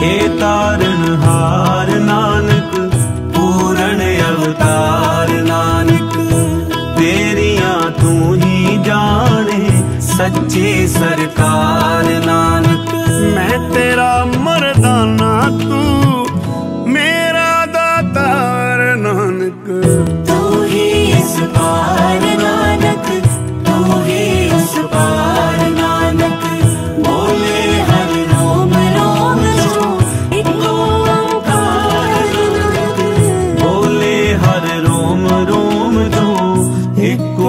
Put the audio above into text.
तारनहार नानक पूरण अवतार नानक। तेरिया तू ही जाने सच्चे सरकार नानक। मैं तेरा México.